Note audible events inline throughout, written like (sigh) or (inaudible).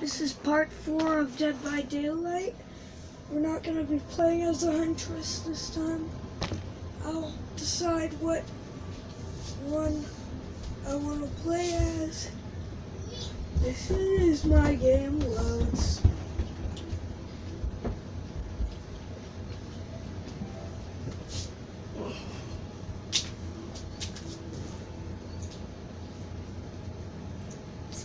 This is part four of Dead by Daylight. We're not going to be playing as a huntress this time. I'll decide what one I want to play as. This is my game loads.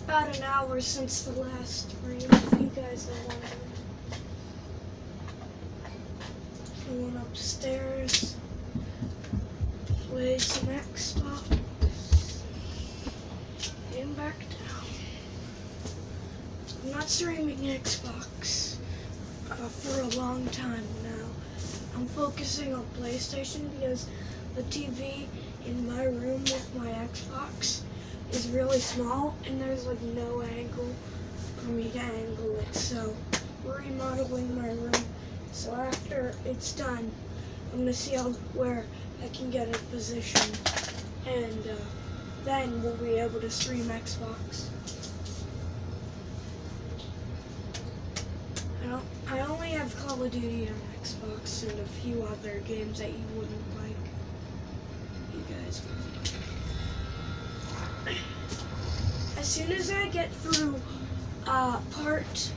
About an hour since the last stream, if you guys are wondering. I went upstairs, played some Xbox, and back down. I'm not streaming Xbox uh, for a long time now. I'm focusing on PlayStation because the TV in my room with my Xbox really small and there's like no angle for me to angle it. So remodeling my room. So after it's done, I'm gonna see how where I can get it positioned, and uh, then we'll be able to stream Xbox. I don't. I only have Call of Duty on Xbox and a few other games that you wouldn't like. You guys. Would. As soon as I get through uh, part,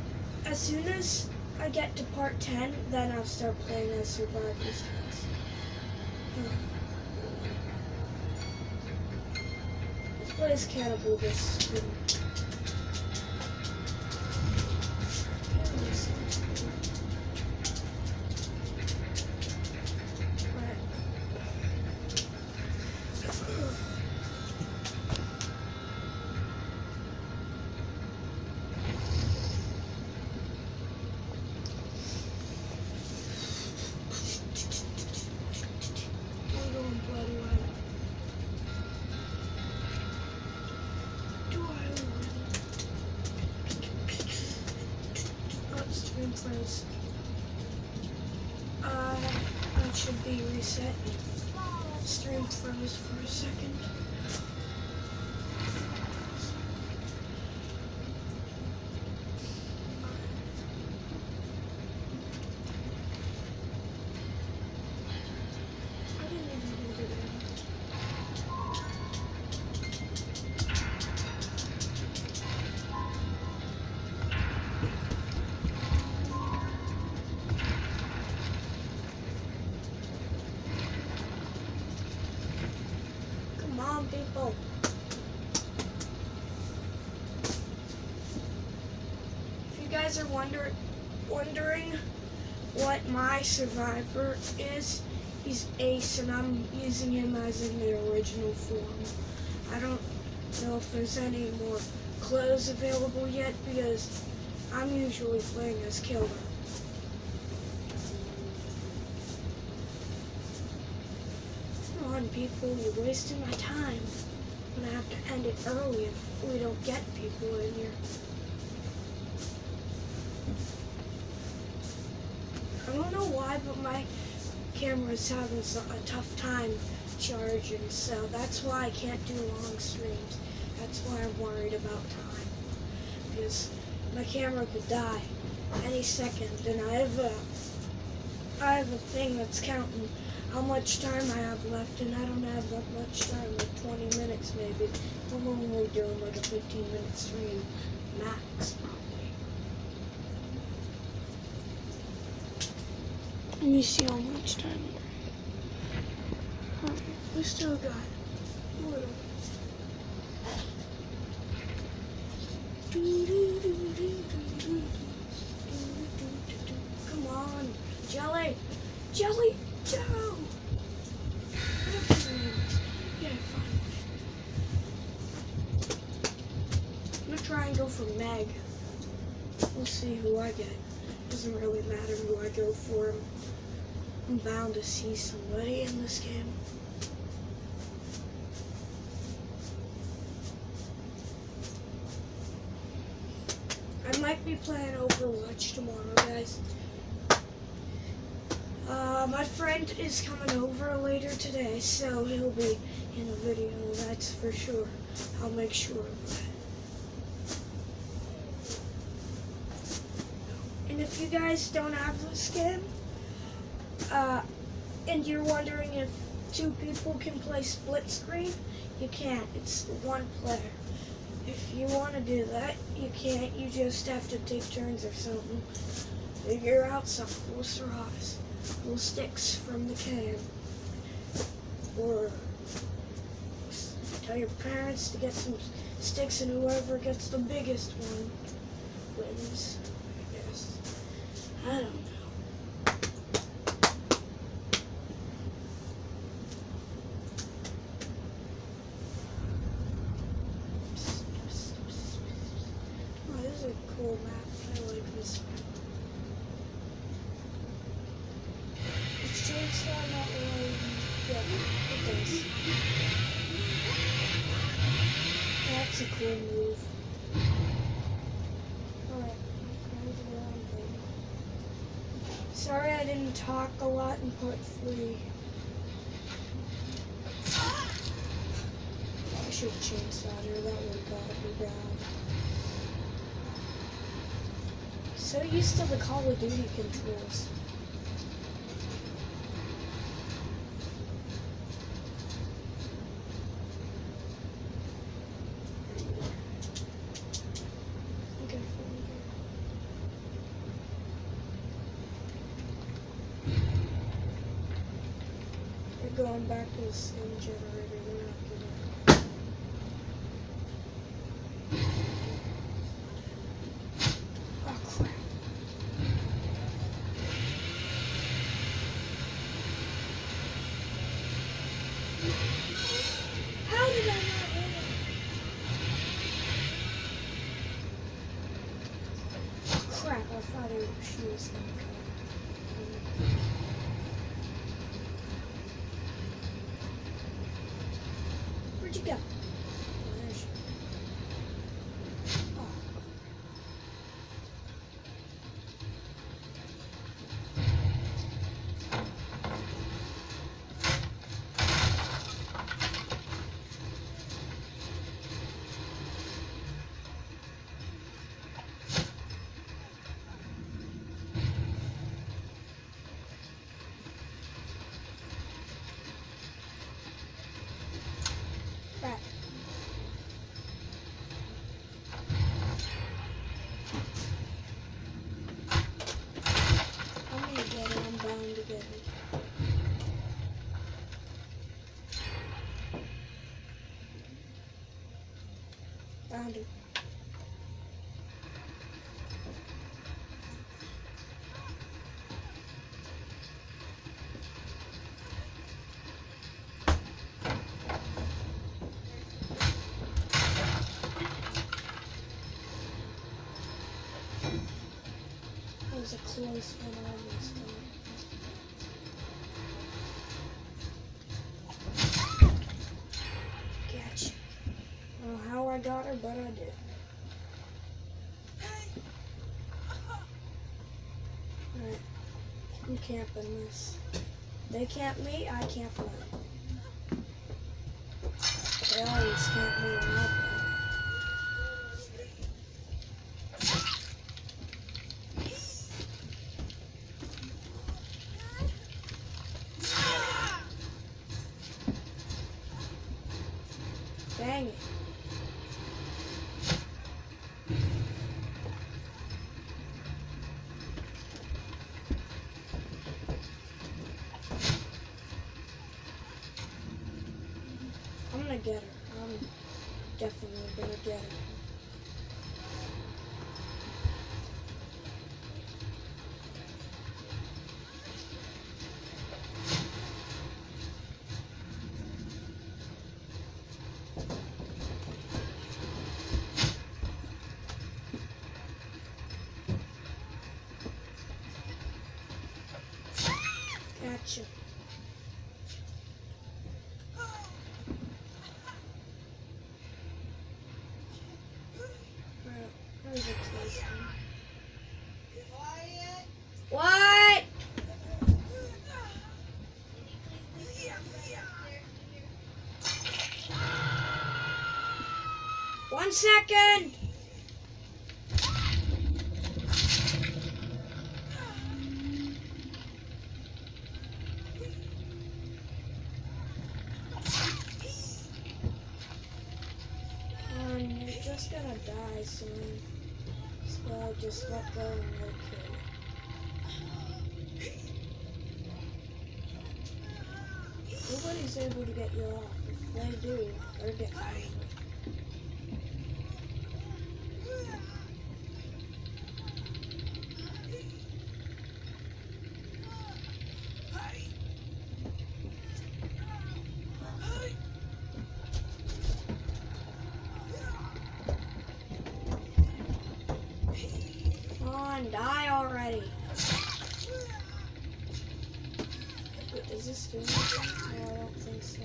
as soon as I get to part 10, then I'll start playing as Survivor's Tales. Let's play as Cannibal this Stream froze for a second. On, people. If you guys are wonder, wondering what my survivor is, he's Ace, and I'm using him as in the original form. I don't know if there's any more clothes available yet because I'm usually playing as Killer. People, you're wasting my time. I'm gonna have to end it early if we don't get people in here. I don't know why, but my camera's having a tough time charging, so that's why I can't do long streams. That's why I'm worried about time. Because my camera could die any second, and I have a, I have a thing that's counting how much time I have left, and I don't have that much time, like 20 minutes maybe. I'm only doing like a 15 minute stream max, probably. Let me see how much time. We still got a little. Jelly! Jelly Joe! Yeah, fine. I'm gonna try and go for Meg. We'll see who I get. Doesn't really matter who I go for. I'm bound to see somebody in this game. I might be playing Overwatch tomorrow, guys. Uh, my friend is coming over later today, so he'll be in a video, that's for sure. I'll make sure of that. And if you guys don't have this game, uh, and you're wondering if two people can play split screen, you can't. It's one player. If you want to do that, you can't. You just have to take turns or something. Figure out some cool straws, cool sticks from the can, or tell your parents to get some sticks, and whoever gets the biggest one wins. I guess. I don't know. This is a cool map. I like this map. Chainsaw not really. Yeah, it does. That's a cool move. Alright. Sorry I didn't talk a lot in part three. I should have chainsawed her, that would got her down. So used to the Call of Duty controls. Okay, fine. They're going back to the same generator. They're not gonna. Oh crap. How did I not hit it? Oh, Where'd you go? That was a almost. Gotcha. I don't know how I got her, but I did. Alright. I'm camping this. They camp me, I camp them. They always camp me when I play. Dang it. I'm gonna get her. I'm definitely gonna get her. Gotcha. Right, Where's the close one? What? One second. Gonna die soon. So just let go and okay. (sighs) Nobody's able to get you off. If they do, they're getting angry. Come die already. Wait, Is this doing anything? No, I don't think so.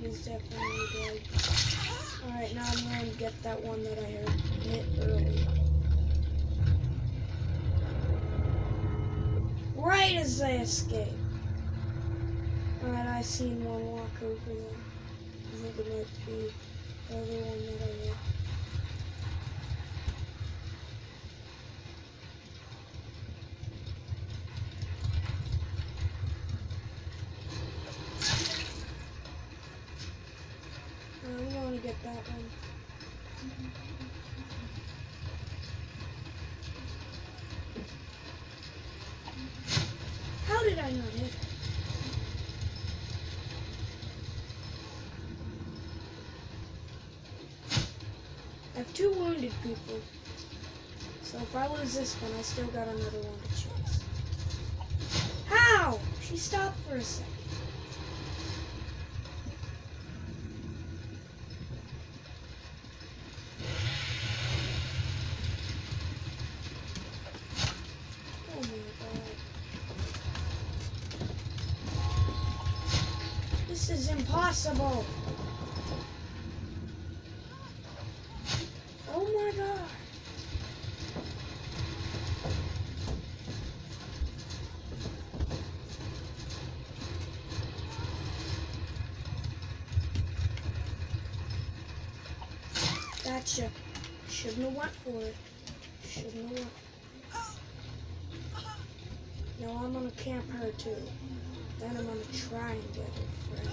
He's definitely dead. Alright, now I'm going to get that one that I hit earlier. Right as they escape. Alright, I seen one walk over there. I think it might be get that one. How did I not hit it? I people. So if I lose this one, I still got another one to chase. How? She stopped for a second. Oh my god. This is impossible. Gotcha. Shouldn't have went for it. Shouldn't have went. Now I'm gonna camp her too. Then I'm gonna try and get her friend.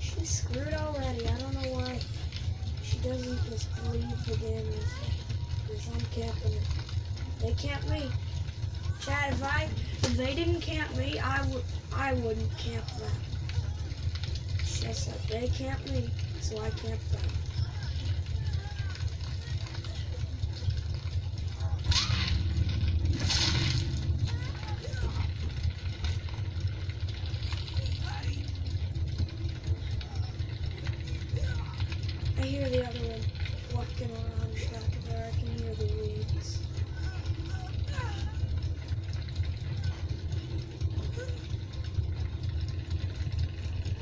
She's screwed already. I don't know why she doesn't just leave the damn Because I'm camping. They camp me. Chad, if I if they didn't camp me, I would I wouldn't camp them. Just that they camp me, so I camp them. I hear the other one walking around the back of there. I can hear the weeds.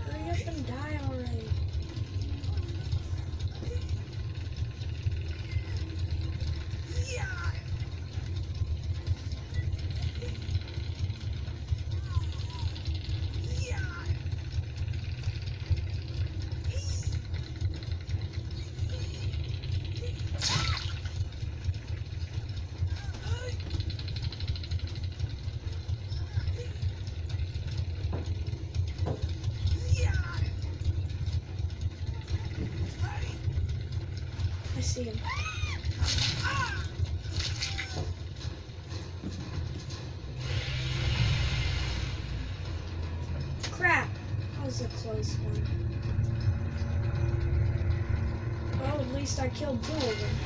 Hurry up and die already. I see him. Crap! That was a close one. Well, at least I killed two of them.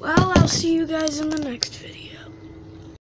Well, I'll see you guys in the next.